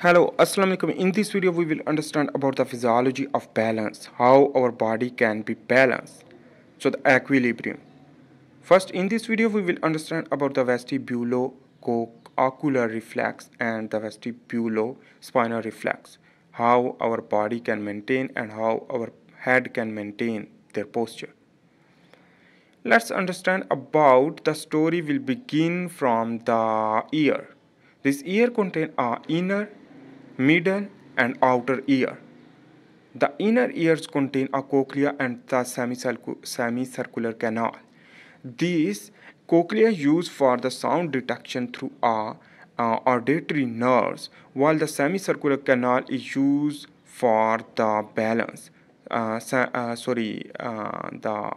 Hello, Assalamu alaikum. In this video, we will understand about the physiology of balance, how our body can be balanced. So, the equilibrium. First, in this video, we will understand about the vestibulo-ocular reflex and the vestibulo-spinal reflex, how our body can maintain and how our head can maintain their posture. Let's understand about the story will begin from the ear. This ear contain a inner middle and outer ear. The inner ears contain a cochlea and the semicircular canal. These cochlea used for the sound detection through a uh, auditory nerves, while the semicircular canal is used for the balance. Uh, uh, sorry, uh, the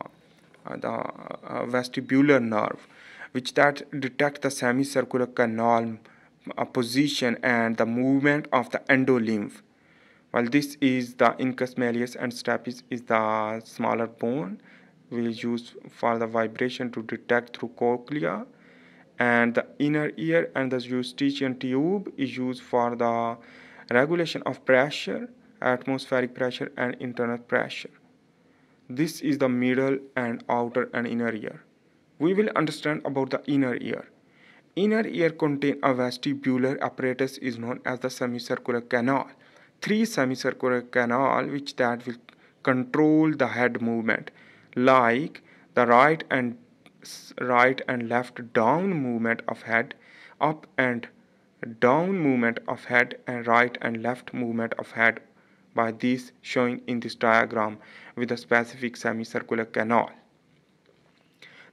uh, the uh, vestibular nerve, which that detect the semicircular canal position and the movement of the endolymph. While this is the incus malleus and stapes is the smaller bone we use for the vibration to detect through cochlea. And the inner ear and the eustachian tube is used for the regulation of pressure atmospheric pressure and internal pressure. This is the middle and outer and inner ear. We will understand about the inner ear Inner ear contain a vestibular apparatus is known as the semicircular canal. Three semicircular canal which that will control the head movement like the right and right and left down movement of head, up and down movement of head and right and left movement of head by this showing in this diagram with a specific semicircular canal.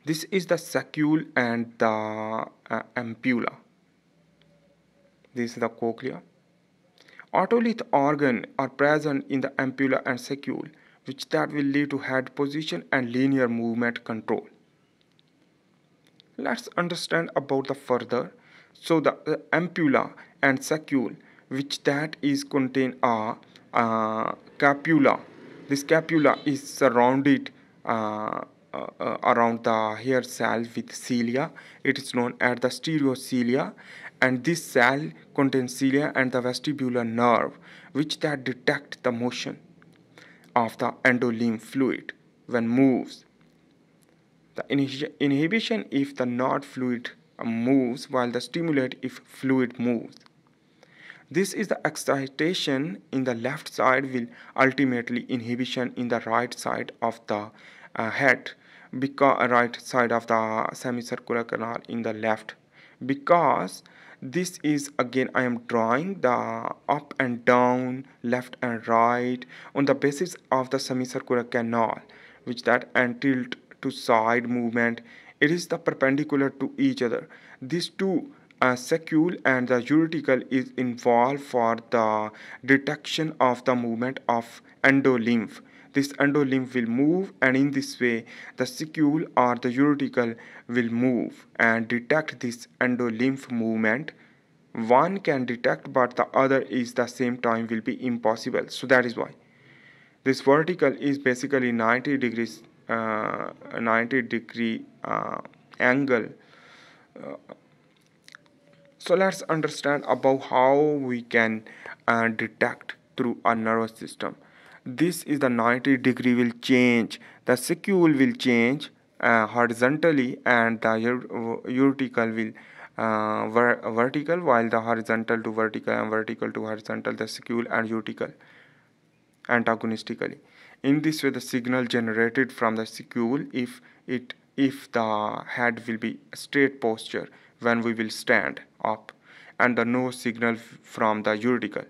This is the saccule and the uh, ampulla. This is the cochlea. Otolith organ are present in the ampulla and saccule, which that will lead to head position and linear movement control. Let's understand about the further. So the uh, ampulla and saccule, which that is contain a uh, cupula. The cupula is surrounded uh, uh, uh, around the hair cell with cilia. It is known as the stereocilia and this cell contains cilia and the vestibular nerve which that detect the motion of the endolymph fluid when moves. The inhibition if the node fluid moves while the stimulate if fluid moves. This is the excitation in the left side will ultimately inhibition in the right side of the uh, head because right side of the semicircular canal in the left. Because this is again I am drawing the up and down left and right on the basis of the semicircular canal which that and tilt to side movement. It is the perpendicular to each other. These two uh, saccule and the utricle is involved for the detection of the movement of endolymph this endolymph will move and in this way the saccule or the utricle will move and detect this endolymph movement. One can detect but the other is the same time will be impossible. So that is why. This vertical is basically 90 degrees uh, 90 degree uh, angle. Uh, so let's understand about how we can uh, detect through a nervous system this is the 90 degree will change the saccule will change uh, horizontally and the utricle will uh, ver vertical while the horizontal to vertical and vertical to horizontal the saccule and utricle antagonistically. In this way the signal generated from the saccule if it if the head will be straight posture when we will stand up and the no signal from the utricle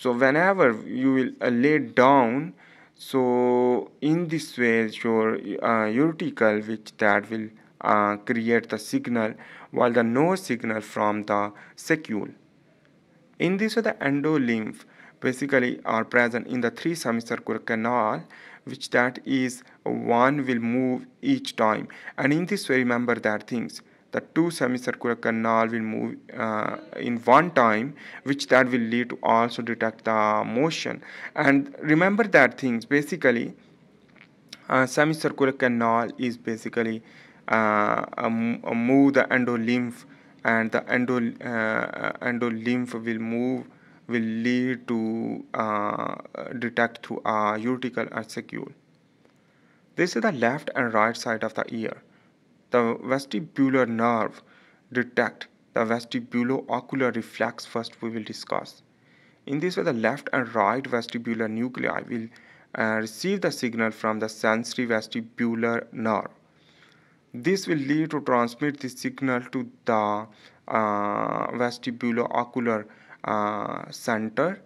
so whenever you will uh, lay down so in this way your uh, utricle which that will uh, create the signal while the no signal from the saccule in this way the endolymph basically are present in the three semicircular canal which that is one will move each time. And in this way remember that things the two semicircular canal will move uh, in one time which that will lead to also detect the motion and remember that things basically uh, semicircular canal is basically uh, a move the endolymph and the endo, uh, endolymph will move will lead to uh, detect through a and saccule. This is the left and right side of the ear. The vestibular nerve detect the vestibulo-ocular reflex first we will discuss. In this way, the left and right vestibular nuclei will uh, receive the signal from the sensory vestibular nerve. This will lead to transmit the signal to the uh, vestibulo-ocular uh, center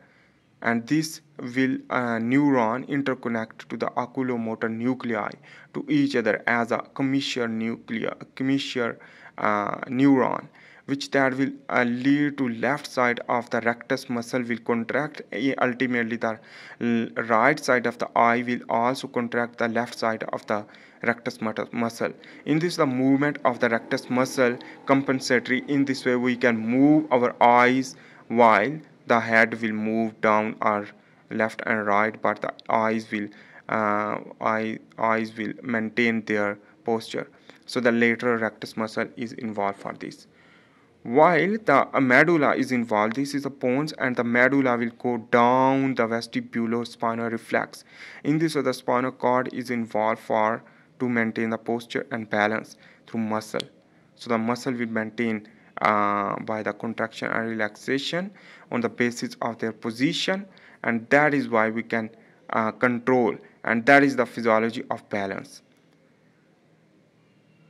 and this will uh, neuron interconnect to the oculomotor nuclei to each other as a commissure nuclear commissure uh, neuron which that will uh, lead to left side of the rectus muscle will contract. Ultimately the right side of the eye will also contract the left side of the rectus muscle. In this the movement of the rectus muscle compensatory. In this way we can move our eyes while the head will move down or left and right but the eyes will uh, eye, eyes will maintain their posture. So the lateral rectus muscle is involved for this. While the medulla is involved this is the pons and the medulla will go down the vestibulospinal reflex. In this the spinal cord is involved for to maintain the posture and balance through muscle. So the muscle will maintain uh, by the contraction and relaxation on the basis of their position and that is why we can uh, control and that is the physiology of balance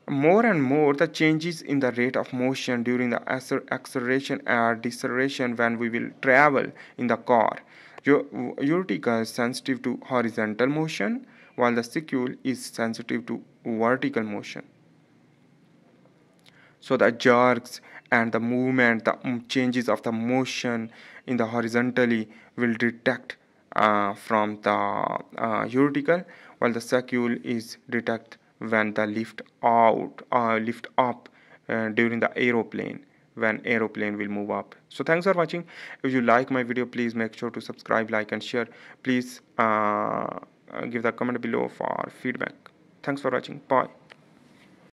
more and more the changes in the rate of motion during the acceleration or deceleration when we will travel in the car. your Urtica is sensitive to horizontal motion while the saccule is sensitive to vertical motion. So the jerks and the movement, the um, changes of the motion in the horizontally will detect uh, from the uh, while the saccule is detect when the lift out uh, lift up uh, during the aeroplane when aeroplane will move up. So thanks for watching. If you like my video please make sure to subscribe like and share. Please uh, uh give the comment below for feedback. Thanks for watching. Bye